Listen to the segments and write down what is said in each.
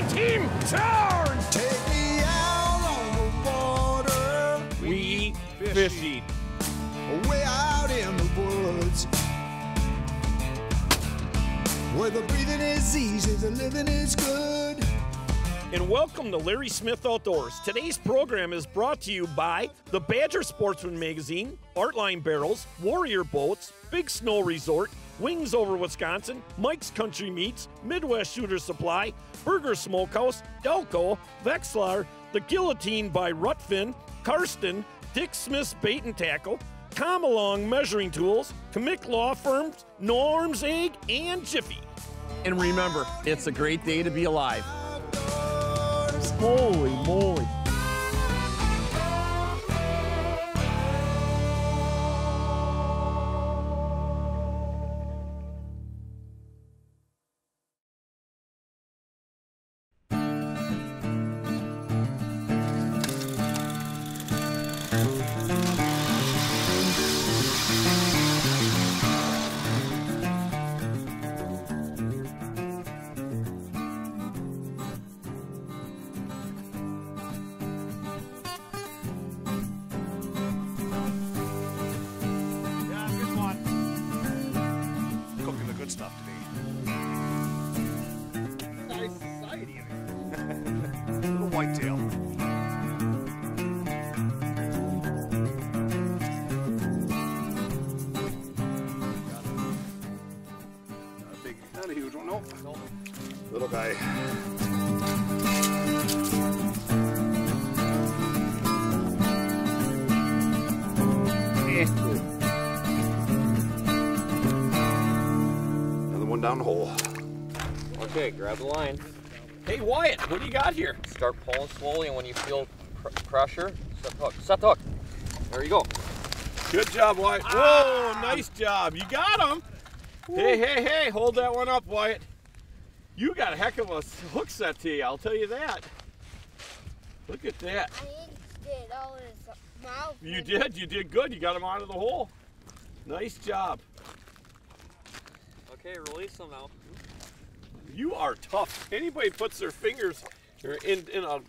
my team turns. Take me out on the water, We eat fishing. way out in the woods. Where the breathing is easy, the living is good. And welcome to Larry Smith Outdoors. Today's program is brought to you by the Badger Sportsman Magazine, Artline Barrels, Warrior Boats, Big Snow Resort, Wings Over Wisconsin, Mike's Country Meats, Midwest Shooter Supply, Burger Smokehouse, Delco, Vexilar, The Gill-O-Tine by Rutfin, Karsten, Dick Smith's Bait and Tackle, Come Along Measuring Tools, Comic Law Firms, Norm's Egg, and Jiffy. And remember, it's a great day to be alive. Holy moly. Down hole. Okay, grab the line. Hey Wyatt, what do you got here? Start pulling slowly, and when you feel pr- pressure, set the hook. Set the hook. There you go. Good job, Wyatt. Ah. Whoa, nice job. You got him. Hey, hey, hey, hold that one up, Wyatt. You got a heck of a s- hook set to you, I'll tell you that. Look at that. I all his uh, mouth. You did, you did good. You got him out of the hole. Nice job. Okay, release them now. You are tough. Anybody puts their fingers in, in a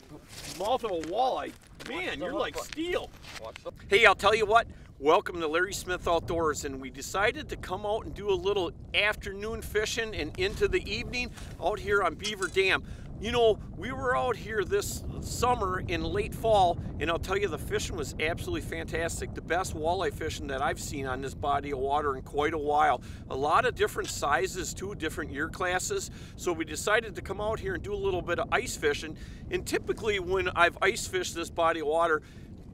mouth of a walleye, man, you're like steel. Watch. Hey, I'll tell you what. Welcome to Larry Smith Outdoors, and we decided to come out and do a little afternoon fishing and into the evening out here on Beaver Dam. You know, we were out here this summer in late fall, and I'll tell you the fishing was absolutely fantastic. The best walleye fishing that I've seen on this body of water in quite a while. A lot of different sizes, too, different year classes. So we decided to come out here and do a little bit of ice fishing. And typically, when I've ice fished this body of water,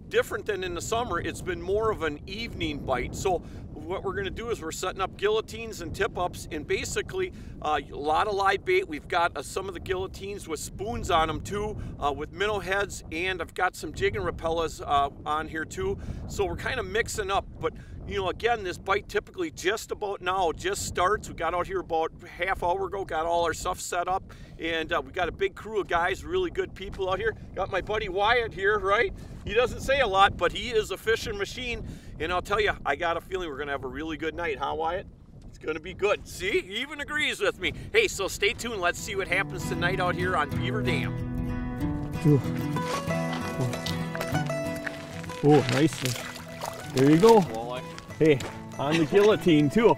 different than in the summer, it's been more of an evening bite. So what we're going to do is we're setting up Gill-O-Tines and tip-ups, and basically uh, a lot of live bait. We've got uh, some of the Gill-O-Tines with spoons on them too, uh, with minnow heads, and I've got some jigging Rapalas uh, on here too. So we're kind of mixing up, but you know, again, this bite typically just about now just starts. We got out here about half hour ago, got all our stuff set up, and uh, we got a big crew of guys, really good people out here. Got my buddy Wyatt here, right? He doesn't say a lot, but he is a fishing machine, and I'll tell you, I got a feeling we're gonna have a really good night, huh, Wyatt? It's gonna be good. See, he even agrees with me. Hey, so stay tuned. Let's see what happens tonight out here on Beaver Dam. Oh, nice. There you go. Hey, on the Gill-O-Tine too.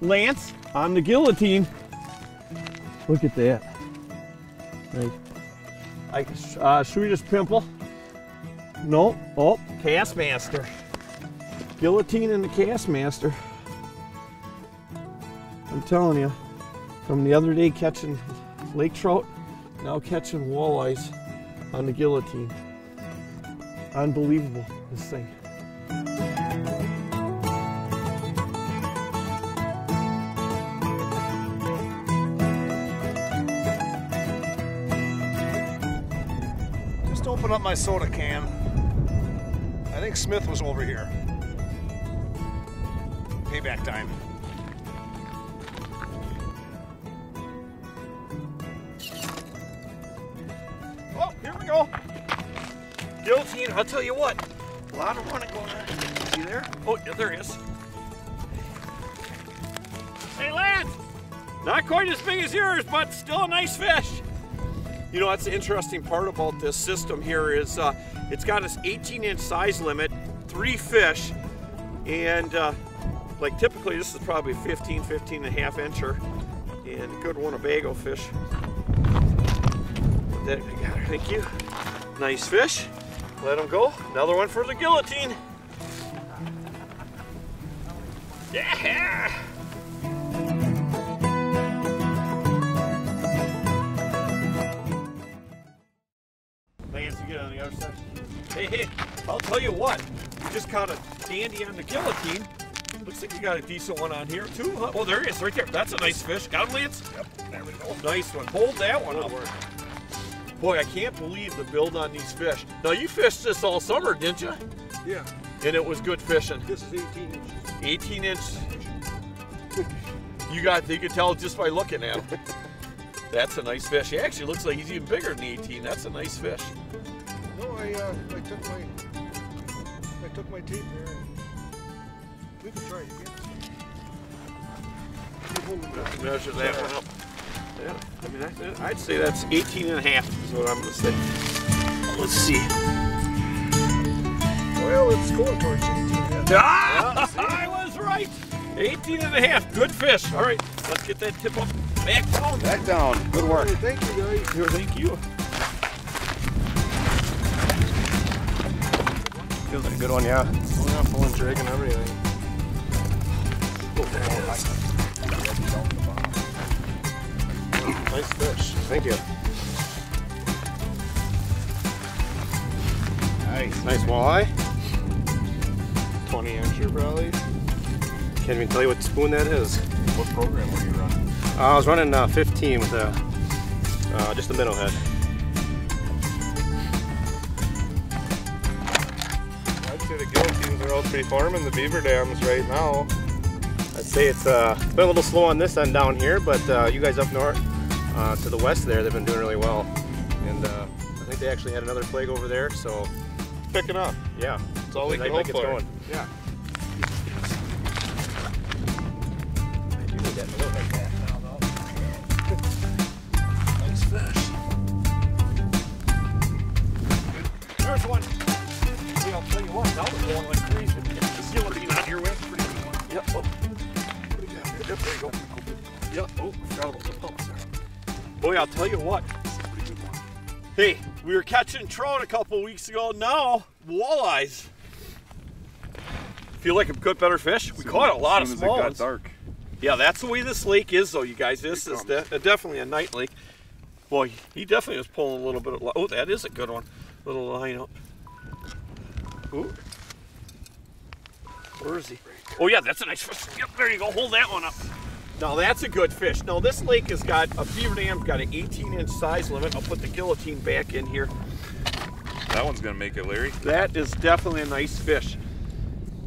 Lance, on the Gill-O-Tine. Look at that. I uh, pimple? No. Oh, Kastmaster. Gill-O-Tine and the Kastmaster. I'm telling you, from the other day catching lake trout, now catching walleyes on the Gill-O-Tine. Unbelievable, this thing. Open up my soda can. I think Smith was over here. Payback time. Oh, here we go. Gill-O-Tine, I'll tell you what. A lot of running going on. See there? Oh, yeah, there he is. Hey, Lance! Not quite as big as yours, but still a nice fish. You know, that's the interesting part about this system here is uh, it's got this 18 inch size limit, three fish, and uh, like typically this is probably 15, 15 and a half incher, and a good Winnebago fish. That, I got thank you. Nice fish. Let him go. Another one for the Gill-O-Tine. Yeah! Hey, hey, I'll tell you what. You just caught a dandy on the Gill-O-Tine. Looks like you got a decent one on here too. Huh? Oh, there he is, right there. That's a nice fish. Got him, Lance? Yep, there we go. Nice one. Hold that one up. Boy, I can't believe the build on these fish. Now, you fished this all summer, didn't you? Yeah. And it was good fishing. This is 18 inches. 18 inch. You got, you could tell just by looking at him. That's a nice fish. He actually looks like he's even bigger than 18. That's a nice fish. No, I uh, I took my I took my tape there. We can try it again. You hold it down. Measure that one up. Yeah, I mean, I, I'd say that's 18 and a half is what I'm gonna say. Let's see. Well, it's going towards 18. Yeah. Ah, I was right. 18 and a half. Good fish. All right, let's get that tip up. Back down. Back down. Good work. Hey, thank you guys. Here, thank you. Feels like a good one, yeah. Oh, yeah, pulling jig and everything. Nice fish. Thank you. Nice. Nice walleye. 20 incher probably. Can't even tell you what spoon that is. What program were you running? Uh, I was running uh, 15 with a uh, just a minnow head. Guillotines are out performing the beaver dams right now. I'd say it's uh, been a little slow on this end down here, but uh, you guys up north uh, to the west there, they've been doing really well. And uh, I think they actually had another plague over there, so Picking up. yeah. That's all we I can think hope for. going. Yeah. I do need that minnow head back now, though. Nice fish. There's one. See, I'll tell you what, that was going like crazy. The Gill-O-Tine on your way. Pretty good one. Yep. Oh. Yep, there you go. Yep. Oh, forgot about the pumps there. Boy, I'll tell you what. Hey, we were catching trout a couple weeks ago. Now, walleyes. Feel like a good better fish? We caught a lot of As soon as small it got ones. dark. Yeah, that's the way this lake is, though, you guys. This is de- definitely a night lake. Boy, he definitely was pulling a little bit of. Oh, that is a good one. Little line up. Ooh. Where is he? Oh, yeah, that's a nice fish. Yep, there you go. Hold that one up. Now that's a good fish. Now this lake has got a beaver dam's got an 18 inch size limit. I'll put the Gill-O-Tine back in here. That one's gonna make it, Larry. That is definitely a nice fish.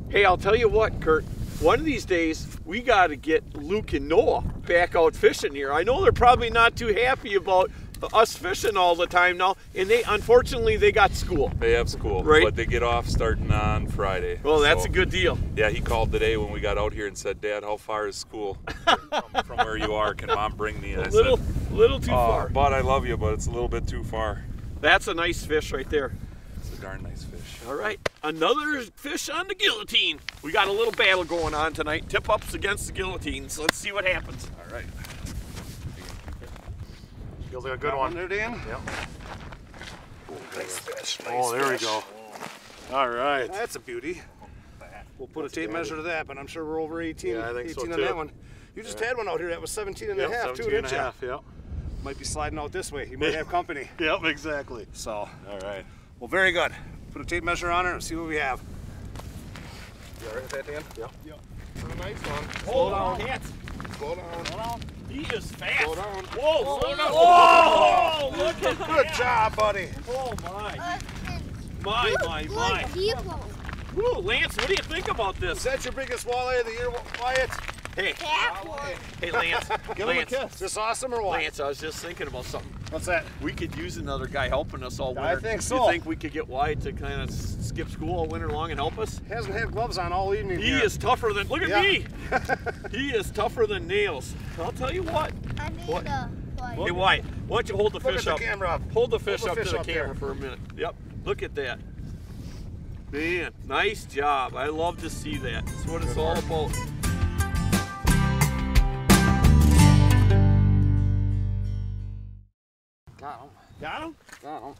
Hey, I'll tell you what, Kurt. One of these days, we got to get Luke and Noah back out fishing here. I know they're probably not too happy about us fishing all the time now, and they unfortunately they got school. They have school, Right. but they get off starting on Friday. Well, that's So, a good deal. Yeah, he called today when we got out here and said, "Dad, how far is school from, from where you are? Can Mom bring me?" And A I little, said, little too "Oh, far. But I love you, but it's a little bit too far." That's a nice fish right there. It's a darn nice fish. All right, another fish on the Gill-O-Tine. We got a little battle going on tonight. Tip ups against the Gill-O-Tines. Let's see what happens. All right. Feels like a good one. there, Dan? Yep. Nice fish. Oh, there we go. All right. That's a beauty. We'll put a tape measure to that, but I'm sure we're over 18, Yeah, I think 18 so, on too. that one. You just had one out here that was 17 and a half, too, 17 didn't and a you? yep. Might be sliding out this way. You might have company. Yep, exactly. So, All right. well, very good. Put a tape measure on her and see what we have. You all right with that, Dan? Yep. A nice one. Hold on, hands. Slow down. He is fast. Slow down. Whoa, slow down. Whoa, look at Good that. job, buddy. Oh my, Uh, my, my, my. Good people. Woo, Lance, what do you think about this? Is that your biggest walleye of the year, Wyatt? Hey, hey, Lance. Give Lance, him a kiss. Is this awesome or what? Lance, I was just thinking about something. What's that? We could use another guy helping us all winter. I winter. think You so. think we could get Wyatt to kind of skip school all winter long and help us? He Hasn't had gloves on all evening He here. is tougher than. Look at Yeah. me. he is tougher than nails. I'll tell you what. I made What? a Why? Hey, Wyatt, why don't you hold the Look fish at up? the camera up. Hold the fish the up fish to the up camera there. for a minute. Yep. Look at that. Man, nice job. I love to see that. That's what it's all about. Got him. Got him? Got him.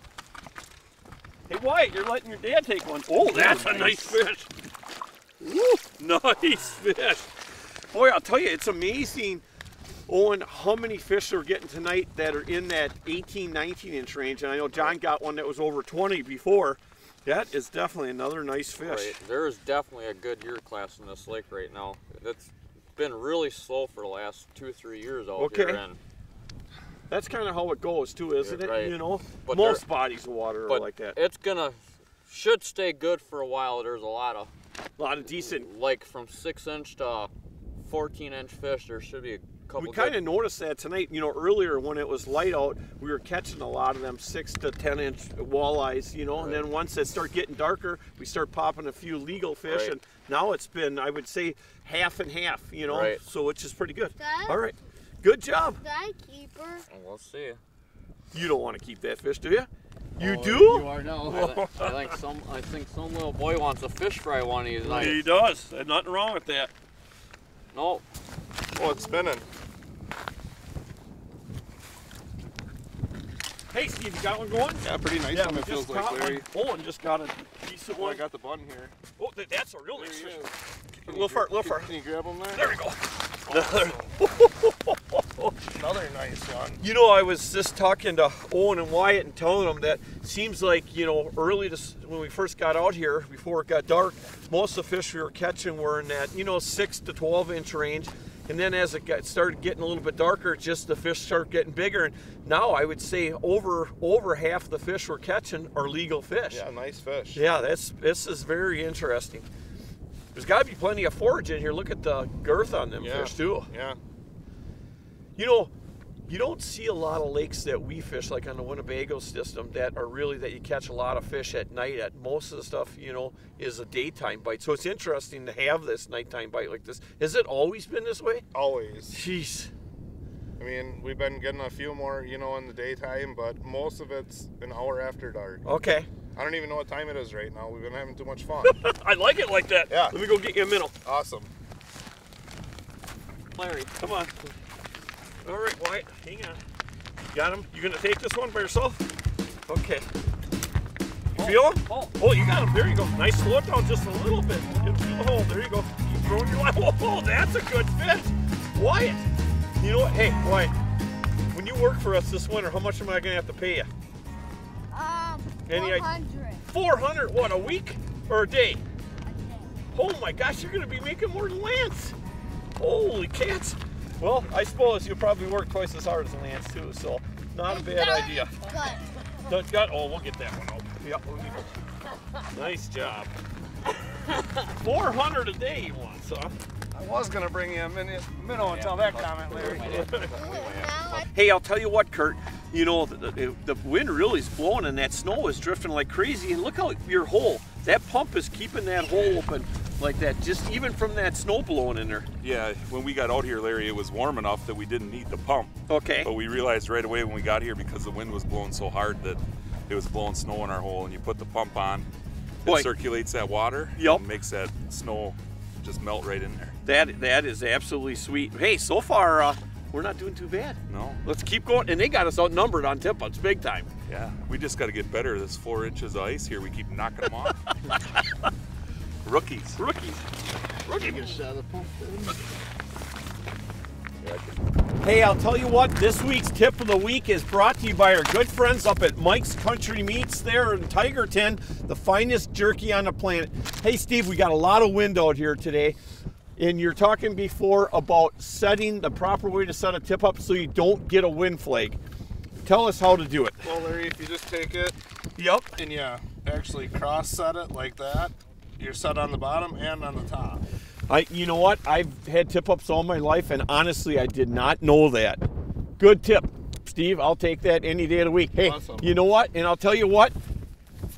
Hey, Wyatt, you're letting your dad take one. Oh, that's a nice fish. Woo, nice fish. Boy, I'll tell you, it's amazing, Owen, how many fish we're getting tonight that are in that 18, 19 inch range. And I know John got one that was over 20 before. That is definitely another nice fish. Right. There is definitely a good year class in this lake right now. It's been really slow for the last two, three years out Okay. here. And, That's kind of how it goes, too, isn't Yeah, it? You know, But most bodies of water are like that. it's gonna should stay good for a while. There's a lot of A lot of decent. like from six inch to 14 inch fish. There should be a couple. We kind of noticed that tonight. You know, earlier when it was light out, we were catching a lot of them six to ten inch walleyes. You know, and then once it start getting darker, we start popping a few legal fish, Right. and now it's been, I would say, half and half. You know, Right. so which is pretty good. Dad? All right, good job. Did I keep her? Oh, we'll see. You don't want to keep that fish, do you? You Oh, do? You are now. I, I think some. I think some little boy wants a fish fry one of these He does. There's nothing wrong with that. No. Oh, it's spinning. Hey, Steve, you got one going? Yeah, pretty nice Yeah, one. It feels like caught Larry. one. Owen just got a decent Oh, I got the button here. Oh, th- that's a real nice fish. is. A Can little you far, gra- little far. Can you grab him there? There we go. Another nice one. You know, I was just talking to Owen and Wyatt and telling them that seems like, you know, early to, when we first got out here, before it got dark, most of the fish we were catching were in that, you know, 6 to 12 inch range. And then as it got, started getting a little bit darker, just the fish start getting bigger. And now I would say over over half the fish we're catching are legal fish. Yeah, nice fish. Yeah, that's this is very interesting. There's got to be plenty of forage in here. Look at the girth on them Yeah. fish too. Yeah. You know, you don't see a lot of lakes that we fish like on the Winnebago system that are really that you catch a lot of fish at night. At most of the stuff, you know, is a daytime bite. So it's interesting to have this nighttime bite like this. Has it always been this way? Always. Jeez. I mean, we've been getting a few more, you know, in the daytime, but most of it's an hour after dark. Okay. I don't even know what time it is right now. We've been having too much fun. I like it like that. Yeah. Let me go get you a minnow. awesome. Larry, come on. All right, Wyatt, hang on. Got him? You gonna take this one by yourself? Okay. You oh. feel him? Oh. Oh, you got him. There you go. Nice. Slow it down just a little bit. Get through the hole. There you go. Keep throwing your line. Oh, that's a good fish. Wyatt. You know what? Hey, Wyatt. When you work for us this winter, how much am I gonna have to pay you? Any idea? 100. 400. What? A week or a day? Oh my gosh, you're gonna be making more than Lance. Holy cats. Well, I suppose you'll probably work twice as hard as Lance too, so not a bad idea. Done, got, oh, we'll get that one oh, out. Yep, we'll. Nice job. 400 a day he wants, huh? I was gonna bring you a minute, minnow until that comment, Larry. Hey, I'll tell you what, Kurt. You know, the, the, the wind really is blowing and that snow is drifting like crazy. And look how your hole, that pump is keeping that hole open like that, just even from that snow blowing in there. Yeah, when we got out here, Larry, it was warm enough that we didn't need the pump. Okay. But we realized right away when we got here because the wind was blowing so hard that it was blowing snow in our hole. And you put the pump on, it Boy. circulates that water Yup. and makes that snow just melt right in there. That that is absolutely sweet. Hey, so far uh, we're not doing too bad. No, Let's keep going. And they got us outnumbered on tip ups big time. yeah, we just got to get better. This four inches of ice here, we keep knocking them off. Rookies. Rookies. Rookies. out of the pump. Hey, I'll tell you what, this week's tip of the week is brought to you by our good friends up at Mike's Country Meats there in Tigerton, the finest jerky on the planet. Hey, Steve, we got a lot of wind out here today. And you're talking before about setting the proper way to set a tip up so you don't get a wind flag. Tell us how to do it. Well, Larry, if you just take it Yep. and you actually cross set it like that, you're set on the bottom and on the top. I, you know what? I've had tip ups all my life, and honestly, I did not know that. Good tip, Steve. I'll take that any day of the week. Hey, Awesome. you know what? And I'll tell you what.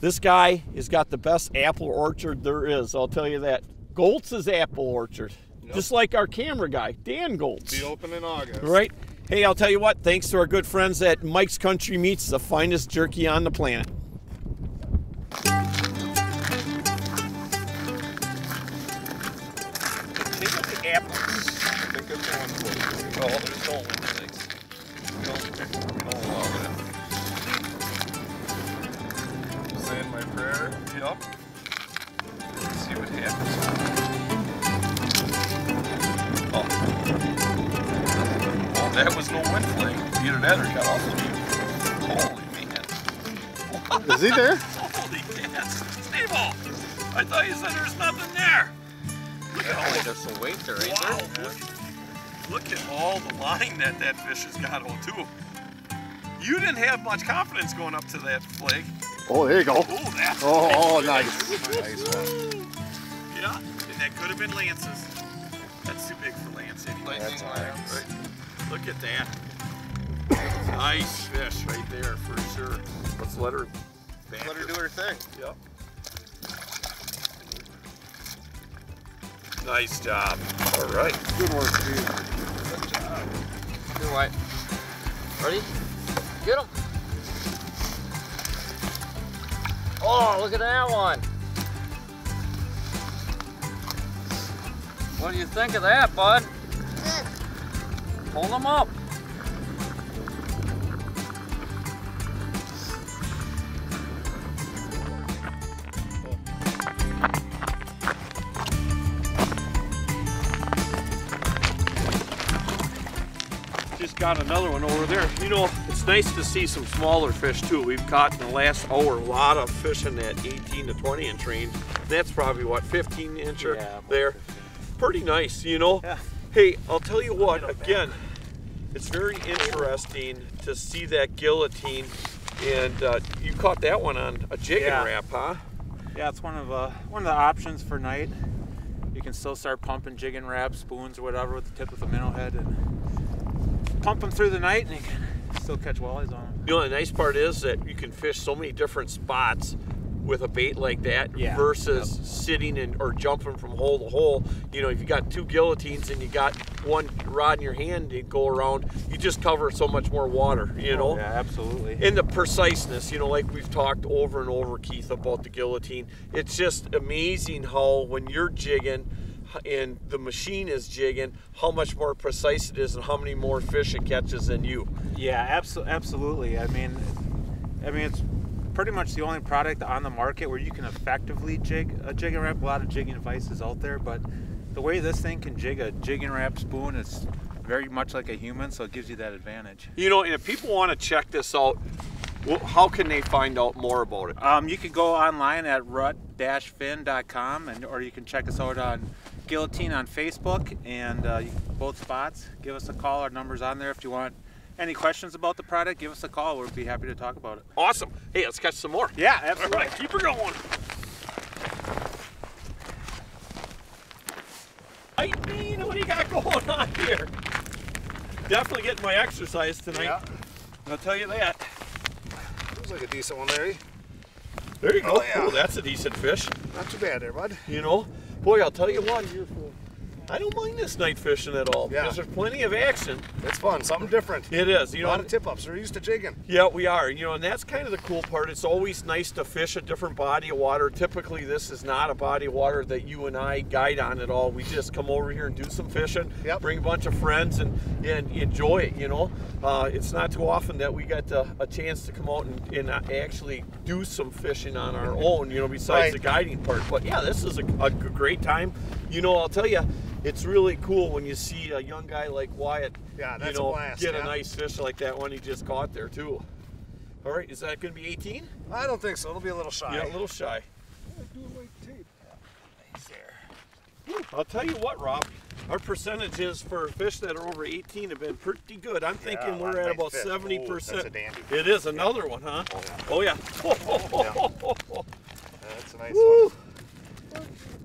This guy has got the best apple orchard there is. I'll tell you that. Goltz's apple orchard, just like our camera guy, Dan Goltz. Be open in August. Right? Hey, I'll tell you what, thanks to our good friends at Mike's Country Meats, the finest jerky on the planet. Take the apples. Think the one. Oh, there's no one place. No, no allow. Saying my prayer. Yup. Let's see what happens. Oh. Oh, that was no wind flag. Either that or got off the deep. Holy man. Is he there? Holy cats. Steve I thought you said there's nothing there. Look at all Wait, there's some weight there, ain't Wow, there? look, look at all the line that that fish has got on too. You didn't have much confidence going up to that flag. Oh, there you go. Oh, that's Oh, oh, nice. nice. Nice and that could have been Lance's. That's too big for Lance anyway. That's all right. Right. Look at that. Nice fish right there for sure. Let's let her Let her do her thing. Yep. Nice job. All right. Good work, dude. Good job. Good White. Ready? Get him. Oh, look at that one. What do you think of that, bud? Good. Hold him up. Just got another one over there. You know, it's nice to see some smaller fish too. We've caught in the last hour a lot of fish in that 18 to 20 inch range. That's probably what 15 incher Yeah, about there. Pretty nice, you know. Yeah. Hey, I'll tell you what. Again, it's very interesting to see that Gill-O-Tine, and uh, you caught that one on a jigging Yeah. Rap, huh? Yeah, it's one of uh, one of the options for night. You can still start pumping jigging Raps, spoons, or whatever with the tip of the minnow head, and pump them through the night, and you can still catch walleyes on them. You know, the nice part is that you can fish so many different spots with a bait like that Yeah. versus sitting and or jumping from hole to hole. You know, if you got two Gill-O-Tines and you got one rod in your hand to go around, you just cover so much more water, you oh, know? Oh, Yeah, absolutely. And the preciseness, you know, like we've talked over and over, Keith, about the Gill-O-Tine. It's just amazing how when you're jigging and the machine is jigging, how much more precise it is and how many more fish it catches than you. Yeah, abso- absolutely. I mean, I mean it's pretty much the only product on the market where you can effectively jig a jigging Rap. A lot of jigging devices out there, but the way this thing can jig a jigging Rap spoon is very much like a human, so it gives you that advantage. You know, and if people want to check this out, wh- how can they find out more about it? Um, you can go online at rut-fin.com, and or you can check us out on Gill-O-Tine on Facebook and uh, both spots. Give us a call. Our number's on there if you want any questions about the product. Give us a call. We'll be happy to talk about it. Awesome. Hey, let's catch some more. Yeah, absolutely. right, keep her going. I mean, what do you got going on here? Definitely getting my exercise tonight. Yeah. I'll tell you that. Looks like a decent one, Larry. There you go. Oh, yeah. Oh, that's a decent fish. Not too bad there, bud. You know, boy, I'll tell you what. I don't mind this night fishing at all Yeah. because there's plenty of action. It's fun, something different. It is. You a know, lot of tip-ups. They're used to jigging. Yeah, we are. You know, and that's kind of the cool part. It's always nice to fish a different body of water. Typically, this is not a body of water that you and I guide on at all. We just come over here and do some fishing, Yep. bring a bunch of friends, and, and enjoy it. You know, uh, it's not too often that we get a chance to come out and, and uh, actually do some fishing on our own. You know, besides Right. the guiding part. But yeah, this is a great time. You know, I'll tell you. It's really cool when you see a young guy like Wyatt, Yeah, you that's a know, blast, get yeah. a nice fish like that one he just caught there too. All right, is that going to be 18? I don't think so. It'll be a little shy. Yeah, a little shy. Do my tape. Whew, I'll tell you what, Rob. Our percentages for fish that are over 18 have been pretty good. I'm thinking a lot we're at nice about fish. 70 Oh, percent. that's a dandy. It is another one, huh? Oh yeah. Oh, that's a nice Woo. one.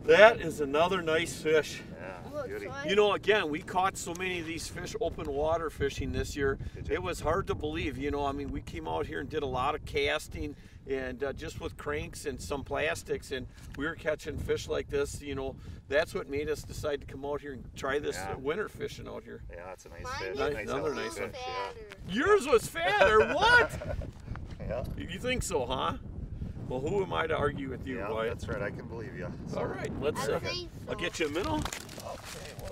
That is another nice fish. Yeah. Beauty. You know, again, we caught so many of these fish open water fishing this year. It was hard to believe. You know, I mean, we came out here and did a lot of casting and uh, just with cranks and some plastics, and we were catching fish like this. You know, that's what made us decide to come out here and try this Yeah. winter fishing out here. Yeah, that's a nice Mine fish. is Nice- nice another nice fish. one. fatter. Yours was fatter. what? Yeah. You think so, huh? Well, who am I to argue with you, Yeah, Wyatt? that's right. I can believe you. All right, let's. I Uh, think I'll get you a minnow.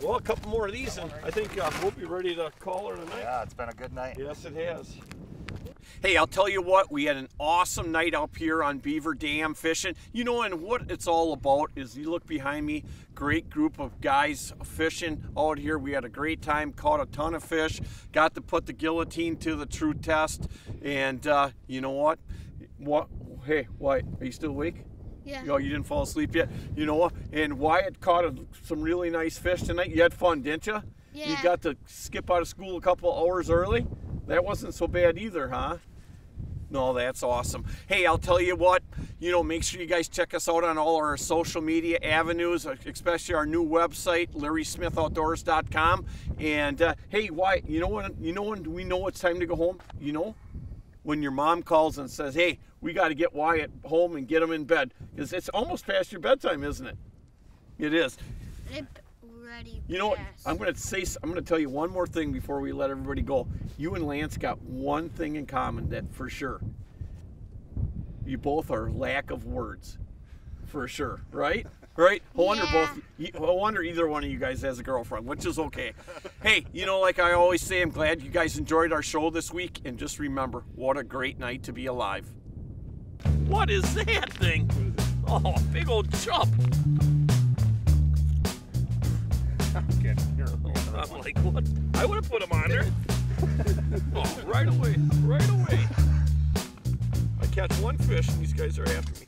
Well, a couple more of these, and I think uh, we'll be ready to call her tonight. Yeah, it's been a good night. Yes, it has. Hey, I'll tell you what, we had an awesome night up here on Beaver Dam fishing. You know, and what it's all about is you look behind me, great group of guys fishing out here. We had a great time, caught a ton of fish, got to put the Gill-O-Tine to the true test. And uh, you know what? What? Hey, Wyatt, are you still awake? Yeah. Oh, you didn't fall asleep yet? You know what? And Wyatt caught a, some really nice fish tonight. You had fun, didn't you? Yeah. You got to skip out of school a couple hours early. That wasn't so bad either, huh? No, that's awesome. Hey, I'll tell you what, you know, make sure you guys check us out on all our social media avenues, uh, especially our new website, LarrySmithOutdoors.com. And uh, hey, why? You know when? You know when we know it's time to go home? You know, when your mom calls and says, "Hey, we got to get Wyatt home and get him in bed," because it's almost past your bedtime, isn't it? It is. You know what? I'm gonna say. I'm gonna tell you one more thing before we let everybody go. You and Lance got one thing in common that for sure. You both are lack of words, for sure. Right? Right? I wonder Yeah. both. I wonder either one of you guys has a girlfriend, which is okay. hey, you know, like I always say, I'm glad you guys enjoyed our show this week, and just remember, what a great night to be alive. What is that thing? Oh, big old chump. I'm getting nervous. I'm like, what? I would have put him on there. oh, right away, right away. I catch one fish and these guys are after me.